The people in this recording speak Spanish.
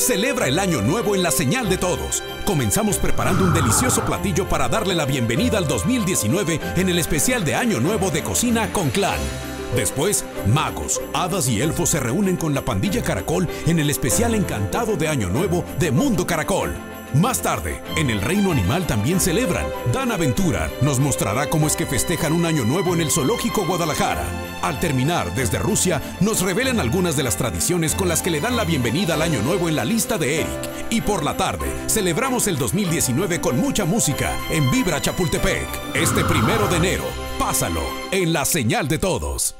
celebra el año nuevo en la señal de todos. Comenzamos preparando un delicioso platillo para darle la bienvenida al 2019 en el especial de Año Nuevo de Cocina con Clan. Después, magos, hadas y elfos se reúnen con la pandilla Caracol en el especial encantado de Año Nuevo de Mundo Caracol. Más tarde, en el reino animal también celebran. Dan Aventura nos mostrará cómo es que festejan un año nuevo en el Zoológico Guadalajara. Al terminar, desde Rusia, nos revelan algunas de las tradiciones con las que le dan la bienvenida al año nuevo en la lista de Eric. Y por la tarde, celebramos el 2019 con mucha música en Vibra Chapultepec. Este primero de enero, pásalo en la señal de todos.